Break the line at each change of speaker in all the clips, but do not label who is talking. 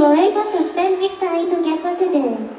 were able to spend this time together today.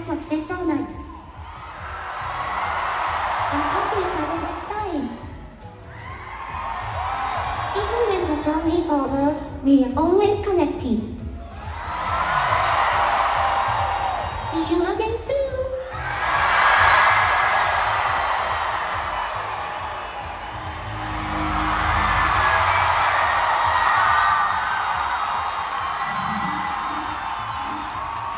ンチョスペシャルナイト。And happy Halloween time. Even when the show is over, we are always connected.